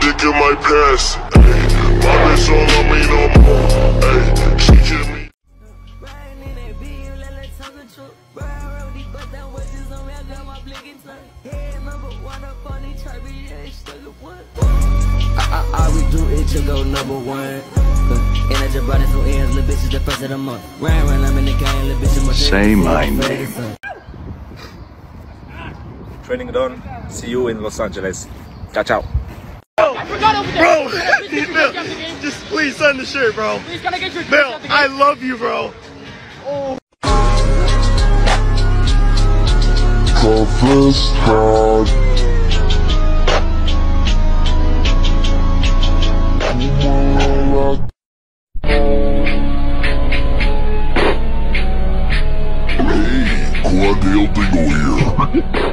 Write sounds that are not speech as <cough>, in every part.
dick in my pants. Ayy, my bitch don't love me no more. She give me. All we do is to go number one. Uh, and I just brought ends, little bitches the first of the month. Ryan, I'm in the game, little bitches my Say my name. Training done. See you in Los Angeles. Ciao, ciao. Bro, <laughs> Bill, just please send the shirt, bro. Please, can I get your Bill, I love you, bro. Cordial Dingle here. <laughs>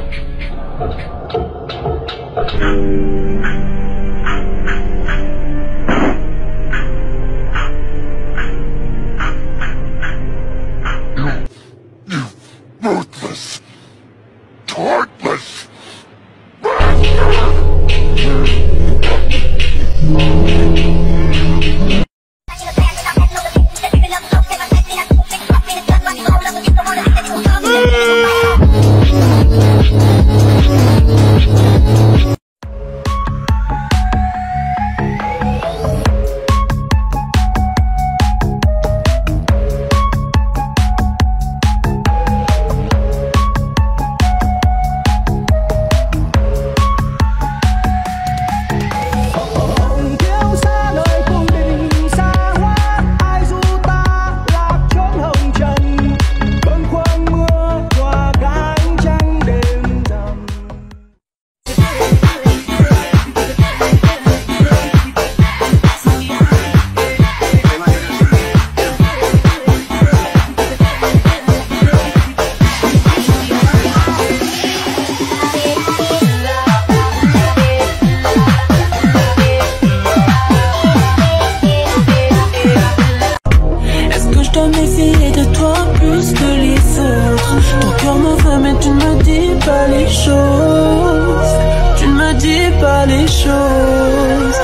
dois méfier de toi plus que les autres. Ton cœur me veut mais tu ne me dis pas les choses. Tu ne me dis pas les choses.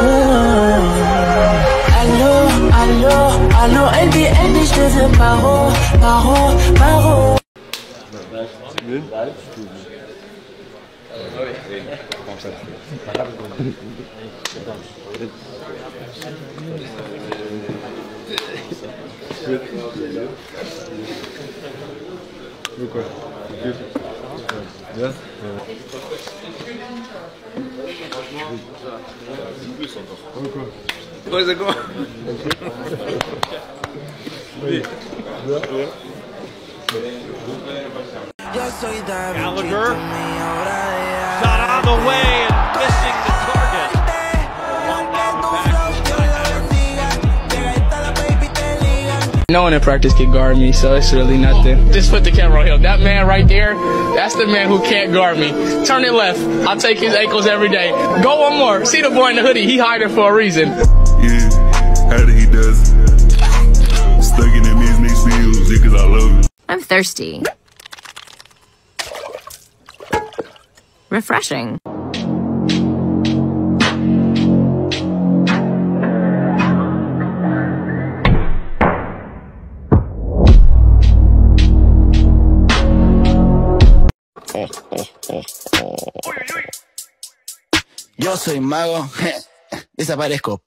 Allô, allô, allô, Elbi, Elbi, je te veux paro, paro, Ouais, c'est quoi Gallagher. Shot on the way No one in practice can guard me, so it's really nothing. Just put the camera on him. That man right there, that's the man who can't guard me. Turn it left. I'll take his ankles every day. Go one more. See the boy in the hoodie. He hiding for a reason. Yeah, how did he does it? Stuck in them his next feels, cause I love it. I'm thirsty. Refreshing. Yo soy mago, desaparezco.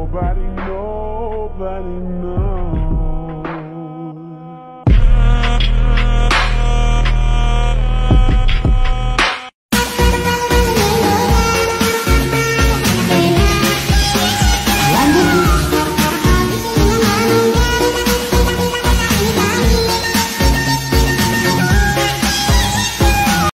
Nobody, nobody knows.